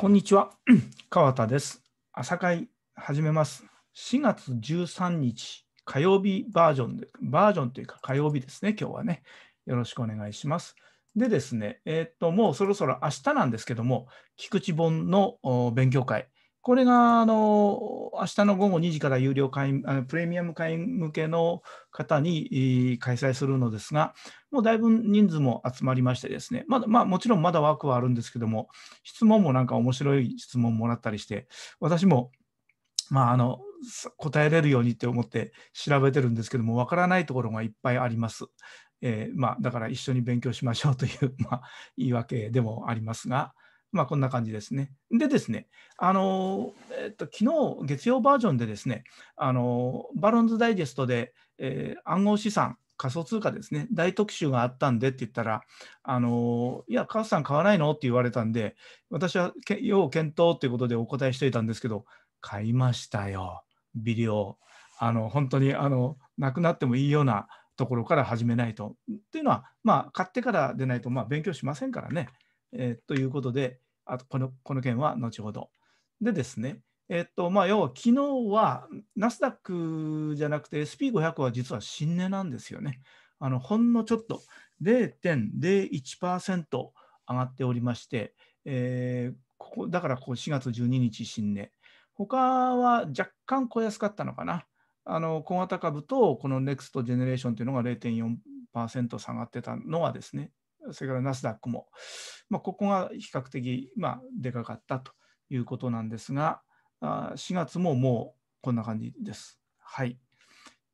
こんにちは。川田です。朝会始めます。4月13日火曜日バージョンで、バージョンというか火曜日ですね、今日はね。よろしくお願いします。でですね、えーっと、もうそろそろ明日なんですけども、菊池本の勉強会。これが、あの、明日の午後2時から有料会員、プレミアム会員向けの方に開催するのですが、もうだいぶ人数も集まりましてですね、まだ、まあもちろんまだ枠はあるんですけども、質問もなんか面白い質問もらったりして、私も、まあ、あの、答えれるようにって思って調べてるんですけども、わからないところがいっぱいあります。えーまあ、だから一緒に勉強しましょうという、まあ、言い訳でもありますが、まあ、こんな感じですね。でですね、あの、えっと、昨日月曜バージョンでですね、あの、バロンズダイジェストで、えー暗号資産、仮想通貨ですね、大特集があったんでって言ったら、あの、いや、川瀬さん買わないのって言われたんで、私はけ要検討ということでお答えしていたんですけど、買いましたよ、ビデオ。あの、本当に、あの、なくなってもいいようなところから始めないと。っていうのは、まあ、買ってからでないと、まあ、勉強しませんからね。えーということで、あとこのこの件は後ほど。でですね、えっと、まあ、要は昨日はナスダックじゃなくて SP500 は実は新値なんですよね。あのほんのちょっと0.01%上がっておりまして、えーここだからここ4月12日新値。他は若干小安かったのかな。あの小型株とこのネクストジェネレーションというのが0.4%下がってたのはですね、それからナスダックも、まあ、ここが比較的、まあ、でかかったということなんですが、あ4月ももうこんな感じです。はい。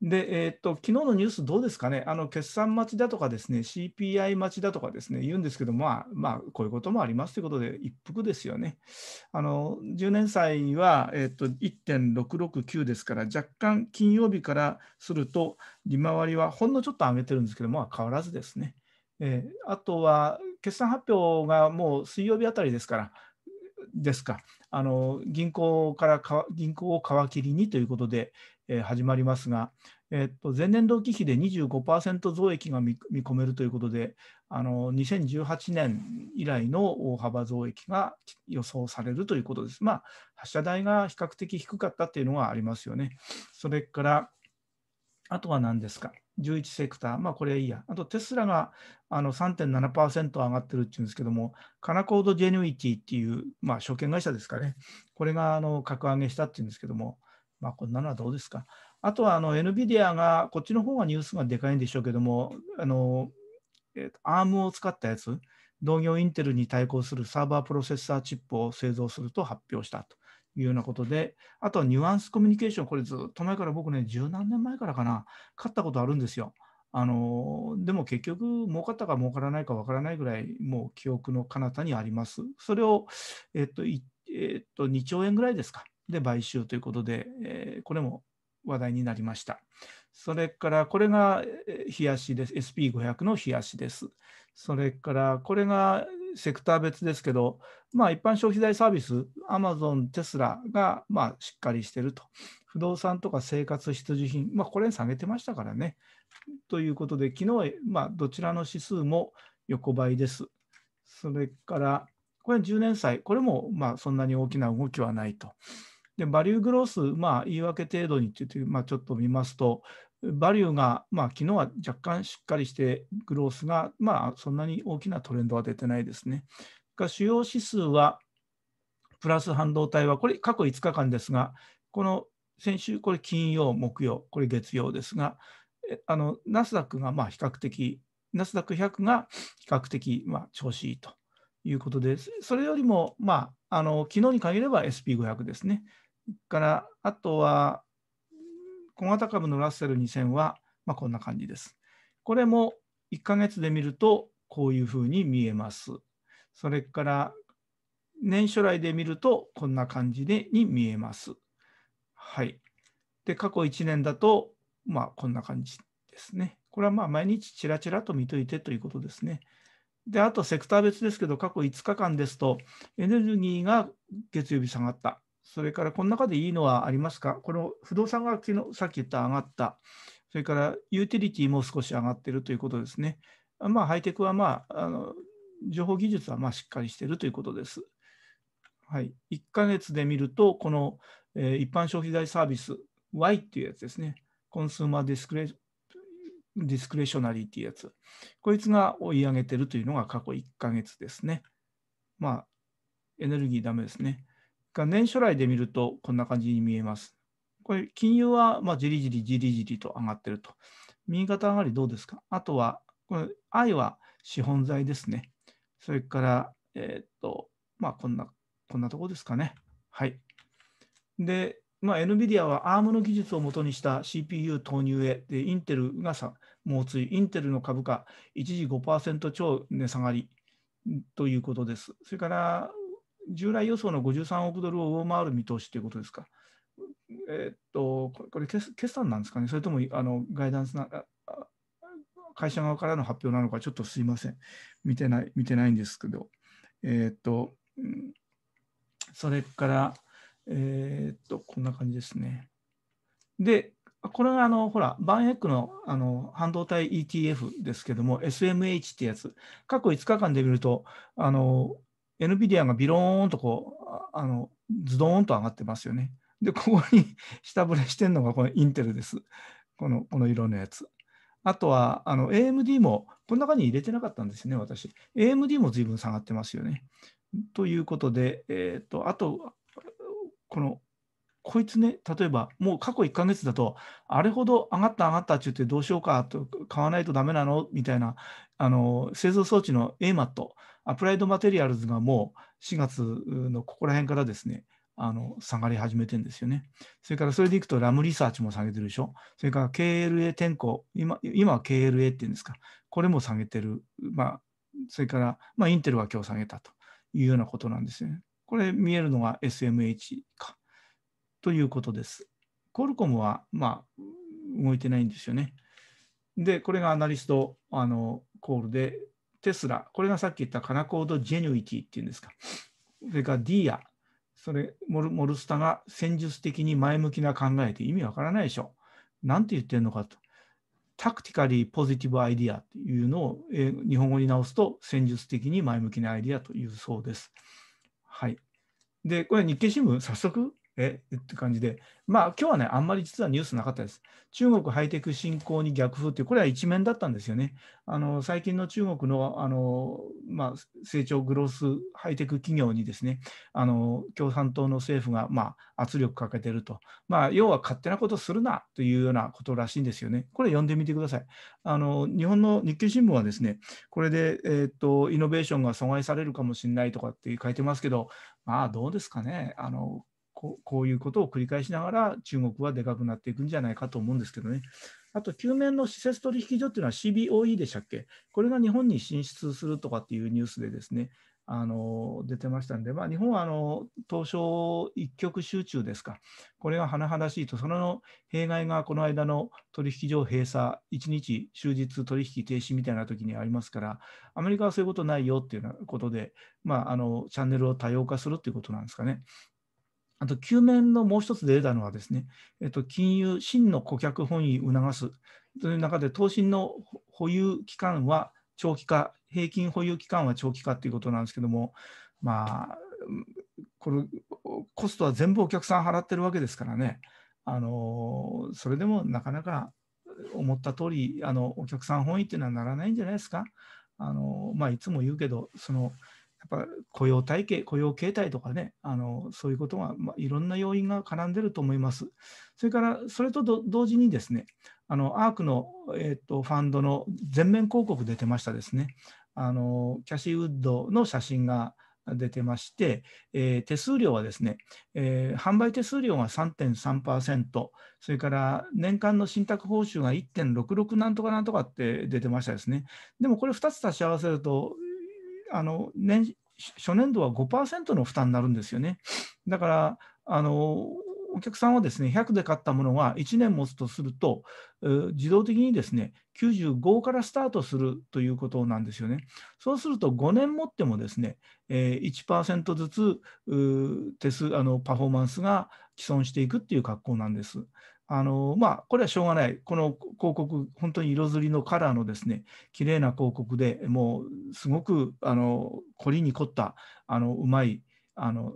で、えーっと、昨日のニュースどうですかね、あの決算待ちだとかですね、CPI 待ちだとかですね、言うんですけど、まあ、まあ、こういうこともありますということで、一服ですよね。あの10年債は、えーっと1.669ですから、若干金曜日からすると、利回りはほんのちょっと上げてるんですけど、まあ、変わらずですね。えーあとは、決算発表がもう水曜日あたりですから、ですか、あの銀行からか銀行を皮切りにということで、えー始まりますが、えーっと前年同期比で25%増益が見見込めるということで、あの2018年以来の大幅増益が予想されるということです。まあ、発射台が比較的低かったというのがありますよね。それから、あとは何ですか、11セクター、まあこれいいや。あとテスラがあの3.7%上がってるっていうんですけども、カナコードジェヌイティっていう、まあ、証券会社ですかね、これがあの格上げしたっていうんですけども、まあ、こんなのはどうですか？あとはあの NVIDIA が、こっちの方がニュースがでかいんでしょうけども、あのえー ARM を使ったやつ、同業インテルに対抗するサーバープロセッサーチップを製造すると発表したと。いうようなことで、あとはニュアンスコミュニケーション、これずっと前から僕ね、十何年前からかな、買ったことあるんですよ。あのでも結局、儲かったか儲からないかわからないぐらい、もう記憶の彼方にあります。それを、えっとえっと2兆円ぐらいですか、で買収ということで、えーこれも話題になりました。それからこれが冷やしです。SP500 の冷やしです。それからこれがセクター別ですけど、まあ、一般消費財サービス、アマゾン、テスラがまあしっかりしてると。不動産とか生活必需品、まあ、これ下げてましたからね。ということで、昨日、まあ、どちらの指数も横ばいです。それから、これ10年債、これもまあそんなに大きな動きはないと。で、バリューグロース、まあ、言い訳程度にって言って、まあ、ちょっと見ますと、バリューが、まあ、昨日は若干しっかりして、グロースが、まあ、そんなに大きなトレンドは出てないですね。主要指数は、プラス半導体は、これ過去5日間ですが、この先週、これ金曜、木曜、これ月曜ですが、あのナスダックがまあ比較的、ナスダック100が比較的まあ調子いいということです。それよりも、まあ、あの昨日に限れば SP500 ですね。から、あとは小型株のラッセル2000は、まあ、こんな感じです。これも1ヶ月で見ると、こういうふうに見えます。それから、年初来で見ると、こんな感じでに見えます。はい。で、過去1年だと、まあ、こんな感じですね。これはまあ毎日ちらちらと見といてということですね。で、あとセクター別ですけど、過去5日間ですと、エネルギーが月曜日下がった。それから、この中でいいのはありますか？この不動産が昨日、さっき言った上がった。それから、ユーティリティも少し上がっているということですね。まあ、ハイテクはまあ、あの情報技術はまあしっかりしているということです。はい、1ヶ月で見ると、この、えー、一般消費財サービス Y っていうやつですね。 Consumer Discre Discretionary っていうやつ。こいつが追い上げてるというのが過去1ヶ月ですね。まあ、エネルギーダメですね。が年初来で見るとこんな感じに見えます。これ、金融はまあじりじりじりじりと上がってると。右肩上がりどうですか？あとは、これ、 I は資本財ですね。それから、えー、っと、まあ、こんな、こんなとこですかね。はい。で、まあ、NVIDIA は ARM の技術をもとにした CPU 投入へ、で、インテルがさ、猛追、インテルの株価、一時5%超値下がりということです。それから、従来予想の53億ドルを上回る見通しということですか？えー、っと、これ決、決算なんですかね、それともあのガイダンスな、会社側からの発表なのか、ちょっとすいません。見てない、見てないんですけど。えー、っと、それから、えー、っと、こんな感じですね。で、これがあの、ほら、バンエックのあの半導体 ETF ですけども、SMH ってやつ、過去5日間で見ると、あの、NVIDIA がビローンとこう、あの、ズドーンと上がってますよね。で、ここに 下振れしてるのがこのインテルです。このこの色のやつ。あとはあの AMD も、この中に入れてなかったんですね、私。AMD も随分下がってますよね。ということで、えーと、あと、この、こいつね、例えばもう過去1ヶ月だと、あれほど上がった上がったって言ってどうしようかと、買わないとダメなの？みたいな、あの製造装置の AMAT、アプライドマテリアルズがもう4月のここら辺からですね、あの下がり始めてんですよね。それからそれでいくとラムリサーチも下げてるでしょ。それから KLA 天候、今今は KLA っていうんですか、これも下げてる。まあ、それから、まあ、インテルは今日下げたというようなことなんですよね。これ見えるのが SMH かということです。コルコムは、まあ、動いてないんですよね。で、これがアナリストあのコールで、テスラ、これがさっき言ったカナコードジェニュイティっていうんですか。それからディア、それモルモルスタが戦術的に前向きな考えって意味わからないでしょ。なんて言ってるのかと。 Tactically positive idea っていうのを、え、日本語に直すと戦術的に前向きなアイディアというそうです。はい。で、これ日経新聞、早速えって感じで、まあ今日はね、あんまり実はニュースなかったです。中国ハイテク振興に逆風って、これは一面だったんですよね。あの最近の中国のあの、まあ、成長グロースハイテク企業にですね、あの共産党の政府が、まあ、圧力かけてると、まあ、要は勝手なことするなというようなことらしいんですよね。これ読んでみてください。あの日本の日経新聞はですね、これで、えーと、イノベーションが阻害されるかもしれないとかって書いてますけど、まあどうですかね。あのここういうことを繰り返しながら中国はでかくなっていくんじゃないかと思うんですけどね。あと、救命の施設取引所っていうのは CBOE でしたっけ？これが日本に進出するとかっていうニュースでですね、あの出てましたんで、まあ、日本はあの東証一極集中ですか、これが甚だしいと、その弊害がこの間の取引所閉鎖、1日終日取引停止みたいな時にありますから、アメリカはそういうことないよっていうことで、まあ、あのチャンネルを多様化するということなんですかね。あと、救面のもう一つで出たのはですね、えっと、金融、真の顧客本位促すという中で、投資の保有期間は長期化、平均保有期間は長期化ということなんですけども、まあ、これ、コストは全部お客さん払ってるわけですからね、あのそれでもなかなか思った通りあり、お客さん本位っていうのはならないんじゃないですか。あのまあ、いつも言うけど、そのやっぱ雇用体系、雇用形態とかね、あのそういうことが、まあ、いろんな要因が絡んでると思います。それから、それと同時にですね、あのアークの、えーと、ファンドの全面広告出てましたですね。あのキャシーウッドの写真が出てまして、えー、手数料はですね、えー、販売手数料が3.3%、それから年間の信託報酬が1.66なんとかなんとかって出てましたですね。でもこれ2つ足し合わせると、あの年初年度は5%の負担になるんですよね。だからあのお客さんはですね100で買ったものが1年持つとすると、自動的にですね95からスタートするということなんですよね。そうすると5年持ってもですね、え1%ずつ手数あのパフォーマンスが既存していくっていう格好なんです。あのまあ、これはしょうがない、この広告、本当に色づりのカラーのですね、綺麗な広告でもうすごくあの凝りに凝ったあのうまいあの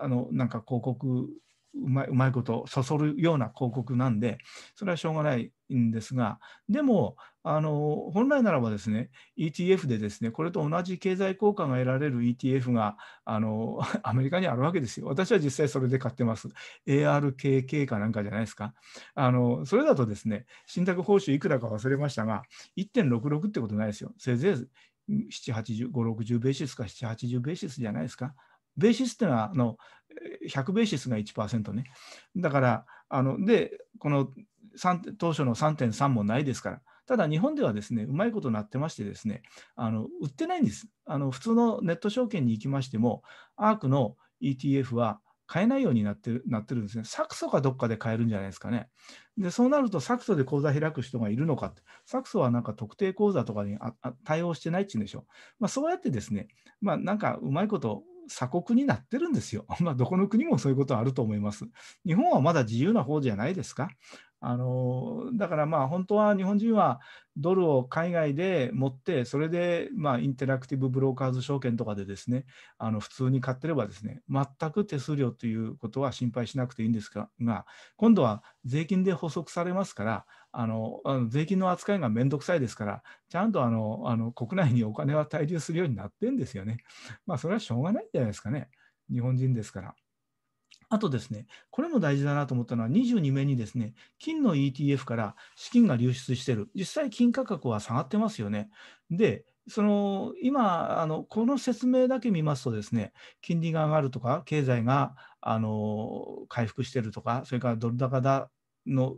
あのなんか広告うまいうまいことそそるような広告なんで、それはしょうがないんですが、でも、あの本来ならばですね、ETF でですね、これと同じ経済効果が得られる ETF があの アメリカにあるわけですよ。私は実際それで買ってます。ARKK かなんかじゃないですか。あのそれだとですね、信託報酬いくらか忘れましたが、1.66ってことないですよ。せいぜい7、80、5、60ベーシスか7、80ベーシスじゃないですか。ベーシスっていうのはあの100ベーシスが1%ね。だから、あので、この当初の3.3もないですから。ただ日本ではですね、うまいことなってましてですね、あの売ってないんです。あの普通のネット証券に行きましても、アークの ETF は買えないようになってるなってるんですね。サクソかどっかで買えるんじゃないですかね。で、そうなるとサクソで口座開く人がいるのかって。サクソはなんか特定口座とかに対応してないっていうんでしょう。まあ、そうやってですね、まあ、なんかうまいこと鎖国になってるんですよ。まあ、どこの国もそういうことはあると思います。日本はまだ自由な方じゃないですか。あのだからまあ本当は日本人はドルを海外で持ってそれでまあインタラクティブブローカーズ証券とかでですねあの普通に買ってればですね全く手数料ということは心配しなくていいんですが今度は税金で補足されますからあの税金の扱いがめんどくさいですからちゃんとあのあの国内にお金は滞留するようになってんですよね。まあそれはしょうがないんじゃないですかね日本人ですから。あとですね、これも大事だなと思ったのは、22面にですね、金の ETF から資金が流出してる。実際、金価格は下がってますよね。で、その今あの、この説明だけ見ますとですね、金利が上がるとか、経済があの回復してるとか、それからドル高だの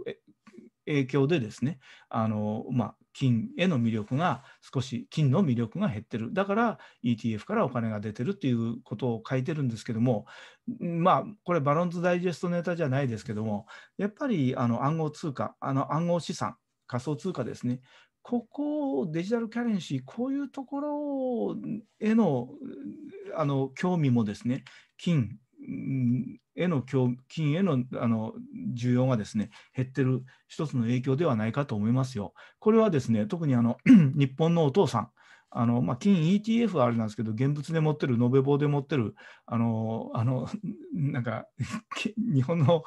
影響でですね、あのまあ、金への魅力が少し金の魅力が減ってる。だから ETF からお金が出てるっていうことを書いてるんですけどもまあこれバロンズダイジェストネタじゃないですけどもやっぱりあの暗号通貨あの暗号資産仮想通貨ですね。ここをデジタルキャレンシーこういうところへのあの興味もですね金への金へのあの需要がですね減ってる一つの影響ではないかと思いますよ。これはですね特にあの 日本のお父さんあのまあ、金 ETF はあれなんですけど、現物で持ってる、延べ棒で持ってる、あの、あの なんか、日本の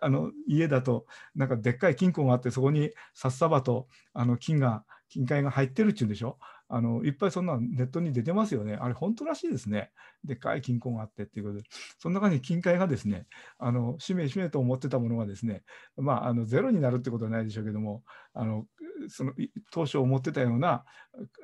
あの家だと、なんかでっかい金庫があって、そこに札束とあの金が、金塊が入ってるっていうんでしょ。あのいっぱいそんなネットに出てますよね。あれ、本当らしいですね。でっかい金庫があってっていうことで、その中に金塊がですね、あのしめしめと思ってたものがですね、まあ、あのゼロになるってことはないでしょうけども、あのその当初思ってたような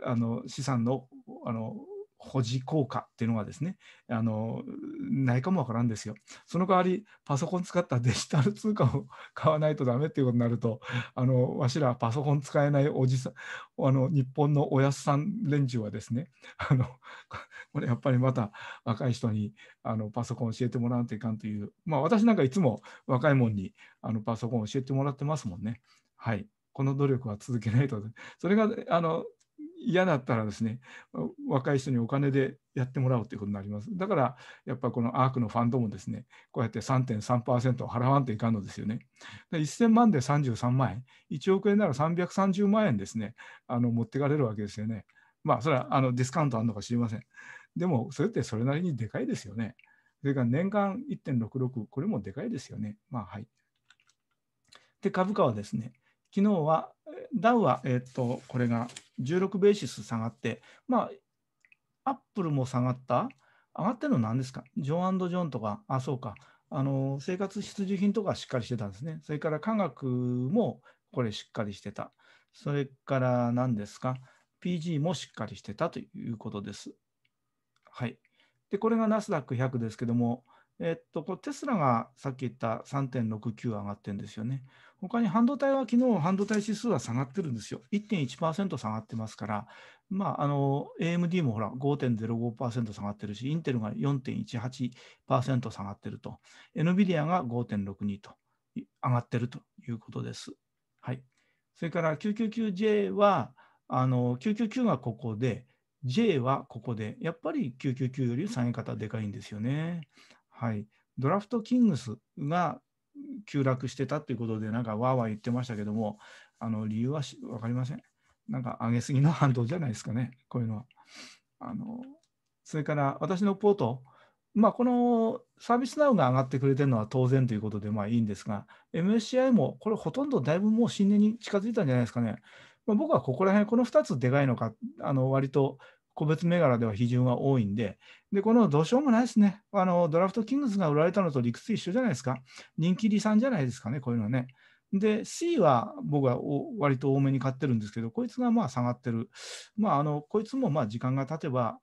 あの資産のあの保持効果っていうのがですね、あのないかもわからんですよ。その代わり、パソコン使ったデジタル通貨を 買わないとダメっていうことになると、あのわしらパソコン使えないおじさん、あの日本のおやすさん連中はですね、あの これやっぱりまた若い人にあのパソコン教えてもらわんといかんという、まあ私なんかいつも若いもんにあのパソコン教えてもらってますもんね。はい。この努力は続けないと。それがあの嫌だったらですね、若い人にお金でやってもらうということになります。だから、やっぱこのアークのファンドもですね、こうやって3.3%を払わんといかんのですよね。で1000万で33万円、1億円なら330万円ですね、あの持ってかれるわけですよね。まあ、それはあのディスカウントあるのか知りません。でも、それってそれなりにでかいですよね。それから年間1.66、これもでかいですよね。まあ、はい。で、株価はですね、昨日はダウは、えっと、これが16ベーシス下がって、まあ、アップルも下がった？上がってるの何ですか？ジョンジョンとか、あ、そうか。あの生活必需品とかしっかりしてたんですね。それから科学もこれしっかりしてた。それから何ですか ?PG もしっかりしてたということです。はい。で、これがナスダック100ですけども、えっと、テスラがさっき言った3.69上がってるんですよね。他に半導体は昨日半導体指数は下がってるんですよ。1.1%下がってますから、まあ、あの AMD もほら5.05%下がってるし、インテルが4.18%下がってると、NVIDIA が5.62と上がってるということです。はい、それから 999J は、あの999がここで、J はここで、やっぱり999より下げ方でかいんですよね。はい、ドラフトキングスが急落してたということで、なんかわーわー言ってましたけども、あの理由は分かりません。なんか上げすぎの反動じゃないですかね、こういうのは。あのそれから私のポートまあ、このサービスナウが上がってくれてるのは当然ということでまあいいんですが、MSCI もこれほとんどだいぶもう新年に近づいたんじゃないですかね。まあ、僕はここら辺、この2つでかいのか、あの割と個別銘柄では比重が多いんで、でこのどうしようもないですね。あのドラフトキングスが売られたのと理屈一緒じゃないですか。人気離散じゃないですかね、こういうのはね。で、C は僕は割と多めに買ってるんですけど、こいつがまあ下がってる。まあ、あのこいつもまあ時間が経てば、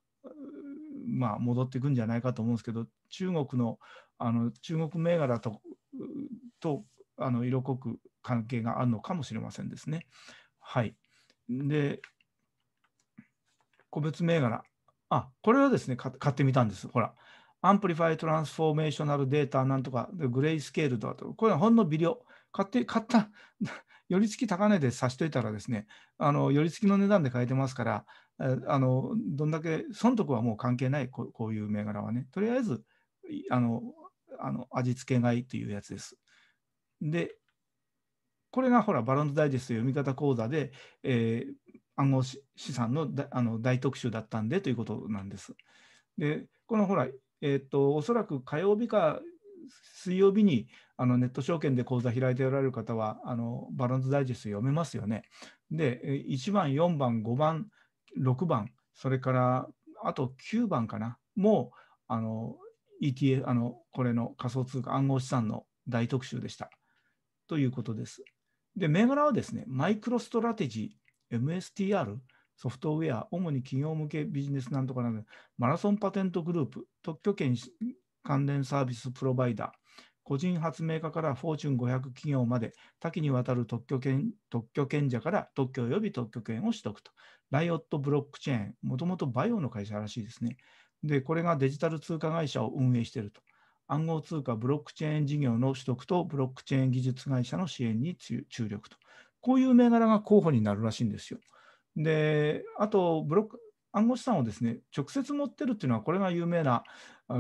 まあ、戻っていくんじゃないかと思うんですけど、中国のあの中国銘柄ととあの色濃く関係があるのかもしれませんですね。はい。で、個別銘柄。あ、これはですね、買ってみたんです。ほら。 Amplify Transformational Data なんとか、グレイスケールとかと、これはほんの微量。買って、買った、寄り付き高値で差しといたらですね、あの寄り付きの値段で買えてますから、あのどんだけ損得はもう関係ないこ、こういう銘柄はね、とりあえずあのあの味付け買いというやつです。で、これがほら、バロンズダイジェスト読み方講座で、えー、暗号資産のあの大特集だったんでということなんです。で、このほら、えっ、ー、と、おそらく火曜日か水曜日にあのネット証券で口座開いておられる方は、あのバロンズダイジェスト読めますよね。で、1番、4番、5番、6番、それからあと9番かな、もうあの ETF、あのこれの仮想通貨暗号資産の大特集でした。ということです。で、銘柄はですね、マイクロストラテジー、MSTR、ソフトウェア、主に企業向けビジネスなんとかなど、マラソンパテントグループ、特許権関連サービスプロバイダー、個人発明家からフォーチュン500企業まで多岐にわたる特許権特許権者から特許及び特許権を取得と。ライオットブロックチェーン、もともとバイオの会社らしいですね。で、これがデジタル通貨会社を運営していると。暗号通貨ブロックチェーン事業の取得とブロックチェーン技術会社の支援に注力と。こういう銘柄が候補になるらしいんですよ。で、あと、ブロック、暗号資産をですね、直接持ってるっていうのは、これが有名な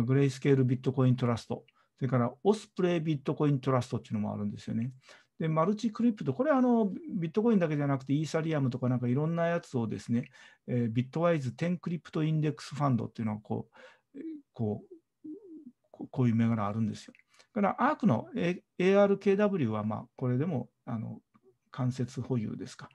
グレイスケールビットコイントラスト。それからオスプレイビットコイントラストっていうのもあるんですよね。で、マルチクリプト、これはあのビットコインだけじゃなくて、イーサリアムとかなんかいろんなやつをですね、えー、ビットワイズ10クリプトインデックスファンドっていうのはこう、こう、こういう銘柄あるんですよ。だから、アークの ARKW は、まあ、これでもあの間接保有ですか。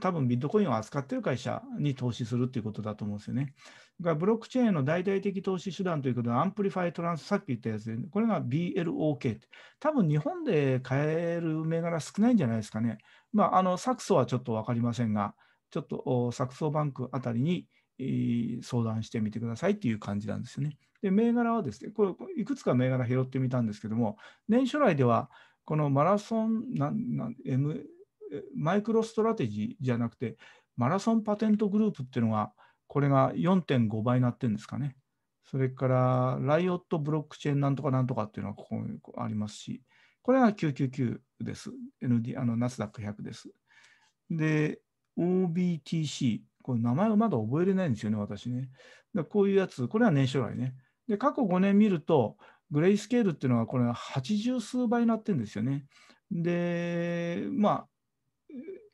多分ビットコインを扱っている会社に投資するということだと思うんですよね。がブロックチェーンの大々的投資手段ということで、 Amplify Trans、さっき言ったやつで、これが BLOK。多分日本で買える銘柄少ないんじゃないですかね。まあ、あのサクソはちょっと分かりませんが、ちょっとサクソバンクあたりに、相談してみてくださいっていう感じなんですよね。で、銘柄はですね、これいくつか銘柄拾ってみたんですけども、年初来では、このマラソン、なな M マイクロストラテジーじゃなくて、マラソンパテントグループっていうのが、これが4.5倍になってるんですかね。それから、ライオットブロックチェーンなんとかなんとかっていうのがここにありますし、これが999です。ND、あの、ナスダック100です。で、OBTC、これ名前をまだ覚えれないんですよね、私ね。でこういうやつ、これは年初来ね。で、過去5年見ると、グレイスケールっていうのは、これは80数倍になってるんですよね。で、まあ、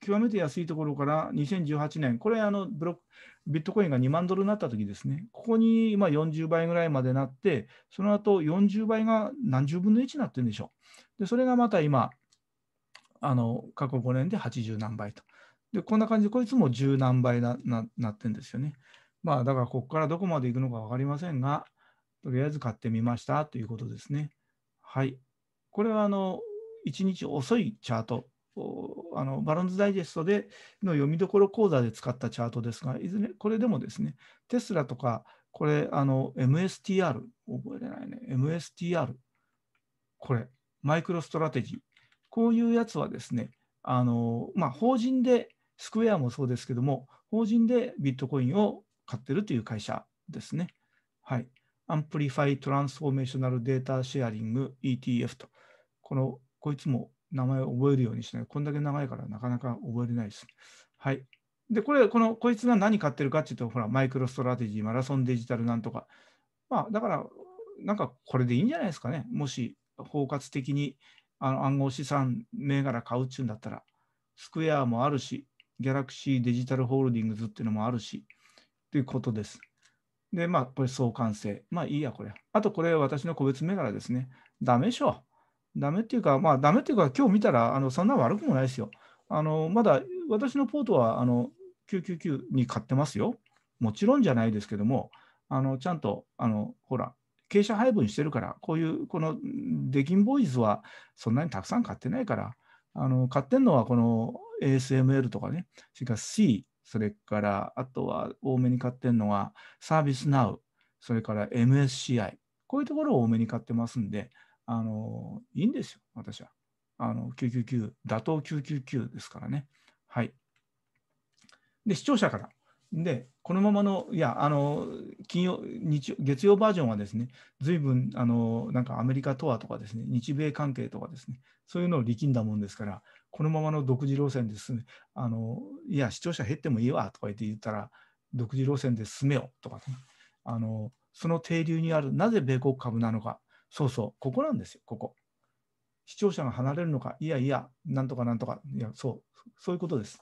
極めて安いところから2018年、これあのブロック、ビットコインが2万ドルになった時ですね、ここにま40倍ぐらいまでなって、その後40倍が何十分の1になってるんでしょう。で、それがまた今、あの過去5年で80何倍と。で、こんな感じで、こいつも10何倍なななってるんですよね。まあ、だからここからどこまで行くのか分かりませんが、とりあえず買ってみましたということですね。はい。これはあの1日遅いチャートあのバロンズダイジェストでの読みどころ講座で使ったチャートですが、いずれこれでもですね、テスラとか、これ、あの MSTR、覚えれないね、MSTR、これ、マイクロストラテジー、こういうやつはですね、あのまあ、法人で、スクエアもそうですけども、法人でビットコインを買ってるという会社ですね。はい。 Amplify Transformational Data Sharing ETF と、この、こいつも名前を覚えるようにしない。こんだけ長いからなかなか覚えれないです。はい。で、これ、この、こいつが何買ってるかっていうと、ほら、マイクロストラテジー、マラソンデジタルなんとか。まあ、だから、なんかこれでいいんじゃないですかね。もし、包括的にあの暗号資産銘柄買うっちゅうんだったら、スクエアもあるし、ギャラクシーデジタルホールディングズっていうのもあるし、ということです。で、まあ、これ相関性。まあいいや、これ。あと、これ私の個別銘柄ですね。ダメでしょ。ダメっていうか、まあダメっていうか、今日見たら、あのそんな悪くもないですよ。あのまだ私のポートはあの999に買ってますよ。もちろんじゃないですけども、あのちゃんとあのほら、傾斜配分してるから、こういうこのデキンボーイズはそんなにたくさん買ってないから、あの買ってるのはこの ASML とかね、それから C、それからあとは多めに買ってるのはサービスナウ、それから MSCI、こういうところを多めに買ってますんで、あのいいんですよ、私は。あの999、打倒999ですからね。はい。で、視聴者から。で、このままの、いや、あの、金曜、日月曜バージョンはですね、随分、あの、なんかアメリカとはとかですね、日米関係とかですね、そういうのを力んだもんですから、このままの独自路線ですね、あの、いや、視聴者減ってもいいわとか言って言ったら、独自路線で進めよとかね、あの、その停留にある、なぜ米国株なのか、そうそう、ここなんですよ、ここ。視聴者が離れるのか、いやいや、なんとかなんとか、いや、そう、そういうことです。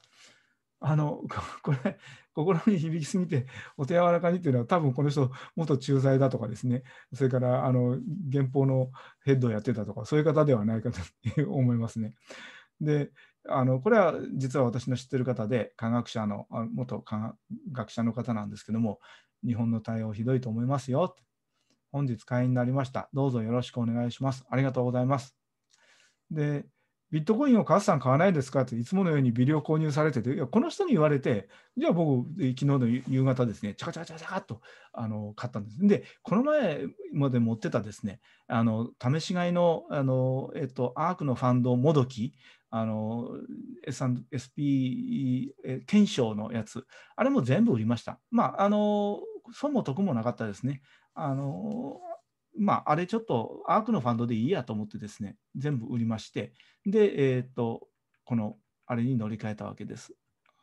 あの、これ、心に響きすぎて、お手柔らかにっていうのは、多分この人、元駐在だとかですね、それからあの原稿のヘッドをやってたとか、そういう方ではないかと思いますね。で、あのこれは実は私の知ってる方で、科学者の、元科学者の方なんですけども、日本の対応ひどいと思いますよ。本日会員になりました。どうぞよろしくお願いします。ありがとうございます。で、ビットコインをカスさん買わないですか？っていつものように微量購入されてて、いやこの人に言われて、じゃあ僕、昨日の夕方ですね、チャカチャカチャカっとあの買ったんです。で、この前まで持ってたですね、あの試し買いのあの、えっと、アークのファンドもどき、あの SP 検証のやつ、あれも全部売りました。まあ、あの損も得もなかったですね。あのまあ、あれちょっとアークのファンドでいいやと思ってですね、全部売りまして、で、えっ、と、このあれに乗り換えたわけです。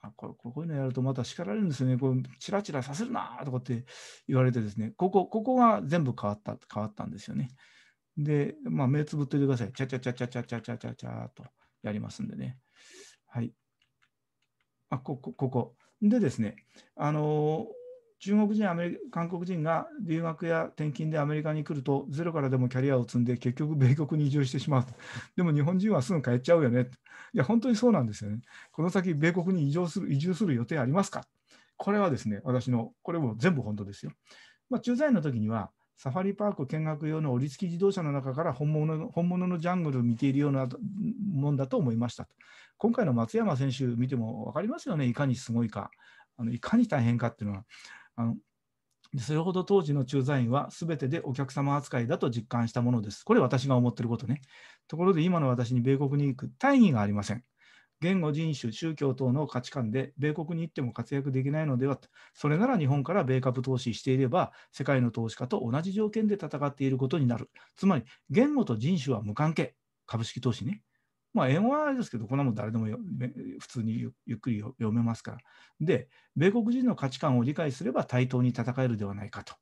あこれこういうのやるとまた叱られるんですよね。こうチラチラさせるなとかって言われてですね、ここ、ここが全部変わった、変わったんですよね。で、まあ、目つぶっててください。チャチャチャチャチャチャチャチャチャとやりますんでね。はい。あ、ここ、ここ。でですね、あのー中国人、アメリ韓国人が留学や転勤でアメリカに来ると、ゼロからでもキャリアを積んで、結局、米国に移住してしまう。でも日本人はすぐ帰っちゃうよね。いや、本当にそうなんですよね。この先、米国に移住する移住する予定ありますか？これはですね、私の、これも全部本当ですよ。まあ、駐在員の時には、サファリパーク見学用の折り付き自動車の中から本物の本物のジャングルを見ているようなもんだと思いました今回の松山選手見ても分かりますよね、いかにすごいか、あのいかに大変かっていうのは。あのそれほど当時の駐在員は全てでお客様扱いだと実感したものです。これ私が思ってることね。ところで今の私に米国に行く大義がありません。言語、人種、宗教等の価値観で米国に行っても活躍できないのではとそれなら日本から米株投資していれば世界の投資家と同じ条件で戦っていることになる。つまり言語と人種は無関係。株式投資ね。まあ、英語はあれですけど、こんなもん誰でも普通にゆっくり読めますから。で、米国人の価値観を理解すれば対等に戦えるではないかと。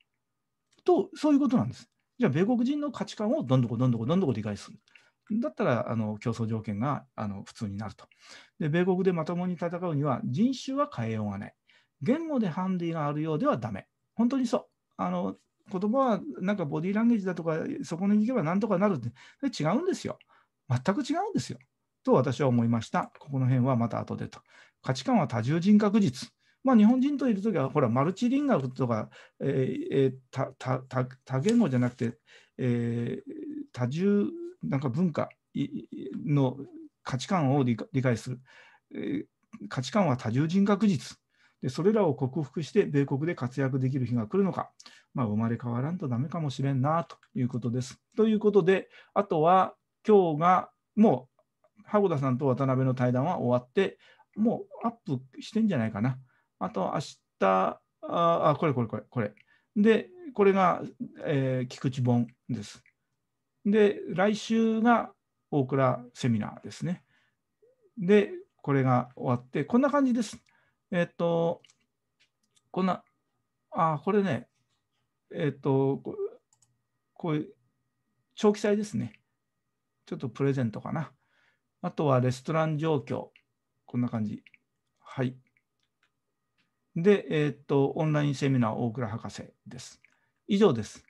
と、そういうことなんです。じゃあ、米国人の価値観をどんどこどんどこどんどこ理解する。だったらあの競争条件があの普通になると。で、米国でまともに戦うには人種は変えようがない。言語でハンディがあるようではダメ。本当にそう。あの言葉はなんかボディーランゲージだとか、そこに行けばなんとかなるって、違うんですよ。全く違うんですよ。と私は思いました。ここの辺はまた後でと。価値観は多重人格実。まあ、日本人といるときは、ほら、マルチリンガルとか、えー、多言語じゃなくて、えー、多重なんか文化の価値観を理解する。えー、価値観は多重人格実。でそれらを克服して米国で活躍できる日が来るのか、まあ、生まれ変わらんとダメかもしれんなということです。ということで、あとは今日がもう、箱田さんと渡辺の対談は終わって、もうアップしてんじゃないかな。あと明日、あ、これこれこれ、これ。で、これが、えー、菊池本です。で、来週が大倉セミナーですね。で、これが終わって、こんな感じです。えっ、と、こんな、あ、これね、えっ、と、こういう、長期祭ですね。ちょっとプレゼントかな。あとはレストラン状況。こんな感じ。はい。で、えーっと、オンラインセミナー大倉博士です。以上です。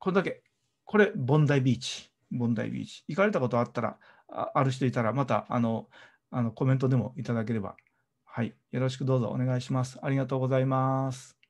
これだけ。これ、ボンダイビーチ。ボンダイビーチ。行かれたことあったら、あある人いたら、またあのあのコメントでもいただければ、はい、よろしくどうぞお願いします。ありがとうございます。